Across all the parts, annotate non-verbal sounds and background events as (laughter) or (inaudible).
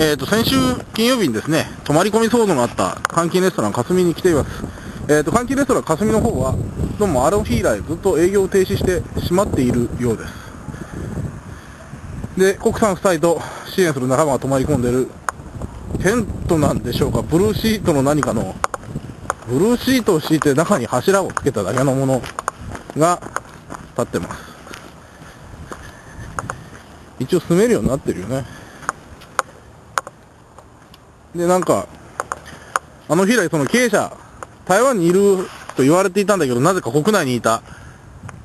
えっ、と、先週金曜日にですね、泊まり込み騒動のあった監禁レストランかすみに来ています。えっ、と、監禁レストランかすみの方は、どうもあの日以来ずっと営業を停止してしまっているようです。で、国産夫妻と支援する仲間が泊まり込んでるテントなんでしょうか、ブルーシートの何かの、ブルーシートを敷いて中に柱をつけただけのものが立ってます。一応住めるようになってるよね。で、なんか、あの日以来その経営者、台湾にいると言われていたんだけど、なぜか国内にいた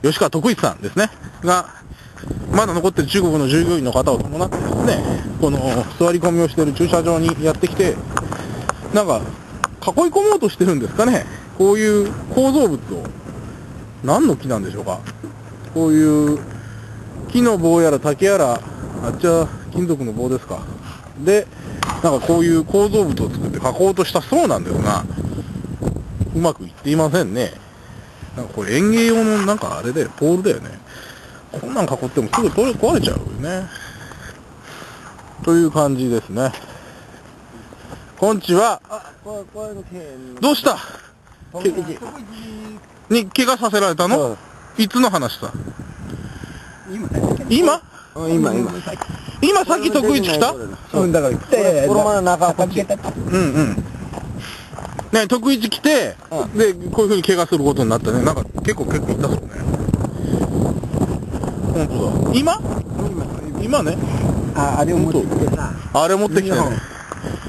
吉川徳一さんですね、が、まだ残ってる中国の従業員の方を伴ってですね、この座り込みをしている駐車場にやってきて、なんか、囲い込もうとしてるんですかね。こういう構造物を。何の木なんでしょうか。こういう木の棒やら竹やら、あっちは金属の棒ですか。で、なんかこういう構造物を作って囲おうとしたそうなんですが、うまくいっていませんね。なんかこれ園芸用のなんかあれで、ポールだよね。こんなん囲ってもすぐ取れ壊れちゃうよね。という感じですね。こんちは。どうした？に怪我させられたの？いつの話さ今今、今。今さっき徳一来た？うん、だから来て、このまま中こっち。うんうん。ね、徳一来て、うで、こういう風に怪我することになったね。なんか結構結構痛そうね。本当だ。今？今ね。あ、あれを持ってきてさ。あれ持ってきてね。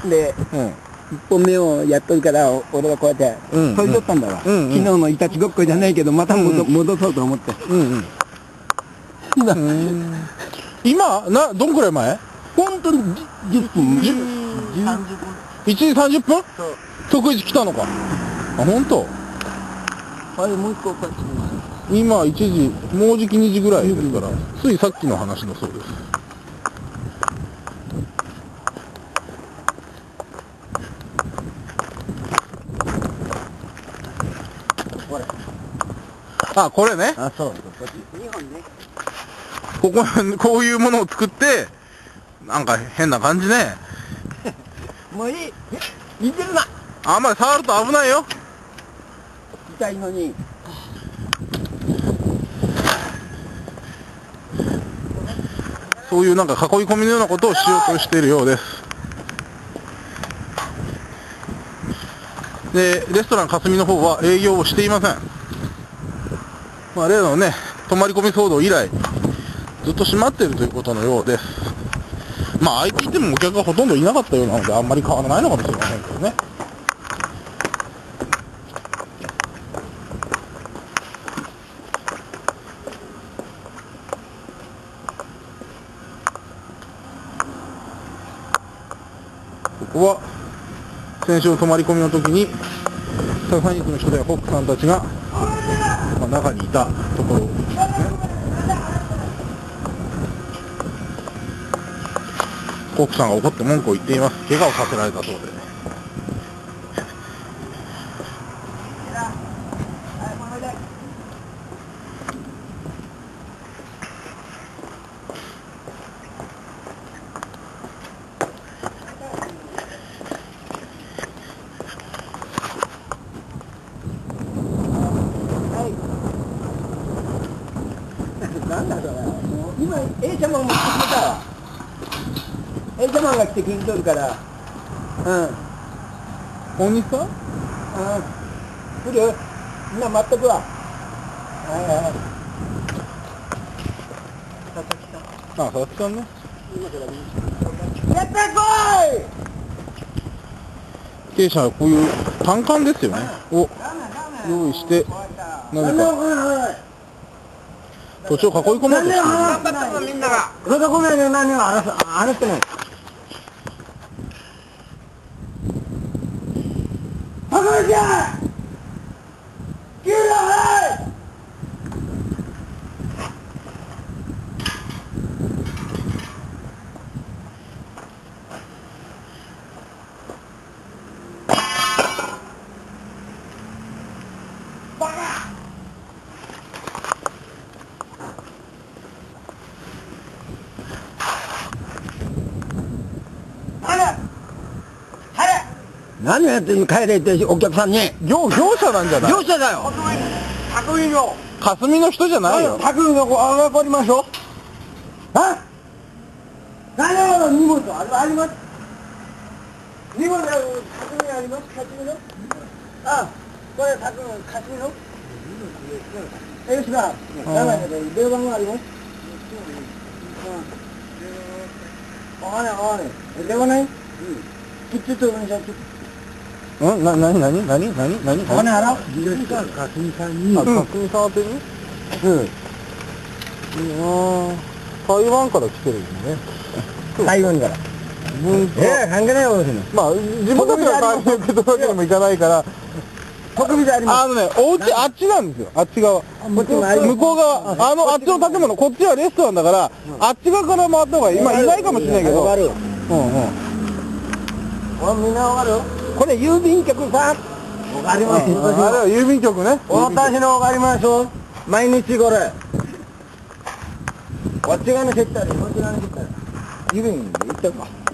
で、うん。一本目をやっとるから、お俺がこうやって、うん取り取ったんだわ。うんうん昨日のいたちごっこじゃないけど、また戻,、戻そうと思って。うんうん。(laughs) 今、今な、どんくらい前？本当に10分、10 ?1 時30分？徳一来たのか。あ、本当？あれもう一個こっちに。今1時、もうじき2時ぐらいですから、ついさっきの話のそうです。あ、これね。あ、そう。こっち。2本ね。ここ、(laughs) こういうものを作って、なんか変な感じね。(laughs) もういい。似てるな。あんまり触ると危ないよ。痛いのに。そういうなんか囲い込みのようなことをしようとしているようです。で、レストランかすみの方は営業をしていません。まあ、例のね、泊まり込み騒動以来、ずっと閉まっているということのようです。まあ、空いていてもお客がほとんどいなかったようなので、あんまり変わらないのかもしれませんけどね。ここは先週の泊まり込みの時にササニスの人やコックさんたちが、まあ、中にいたところですねコックさんが怒って文句を言っています怪我をさせられたそうで (laughs) なんだそれ。今、A ちゃまも来てくれたわ。A ちゃまが来て聞いとるから。うん。大西さんうん。来る？みんな待っとくわ。はいはい。佐々木さん。あ佐々木さんね今からやってこい経営者はこういう単管ですよねを用意して何か土地を囲い込もうとしてみんなが。それでごめんね、何が話す、話してない。同志何をやってんの帰れってお客さんに？業、業者なんじゃない？業者だよ。匠の。霞の人じゃないよ。匠の子、あ、わかりましょう。あ何の荷物あれあります荷物、匠あります匠のあ、これ匠の、匠のえ、ですか名前で電話番号ありますうん。わかんないわかんない。え電話ないうん。切ってとるんじゃん。うん？な、なになになになになにお金払うかすみさんに。あ、かすみさん宛てに？うん。いいなぁ。台湾から来てるんね。(laughs) 台湾から。文化。ええ、関係ないよ、まあ、自分たちが買い受け取るわけにもいかないから、特別あります。あのね、お家あっちなんですよ、あっち側。こっちもあります向こう側、あの、あっちの建物、こっちはレストランだから、あっち側から回った方がいい。まあ、いないかもしれないけど。わかるよ。うんうん。あ、みんなわかるこれ郵便局さん。わかります。あれは郵便局ね。私のわかります毎日これ。こっち側のセッターで、こっち側のセッター。郵便で行ったか。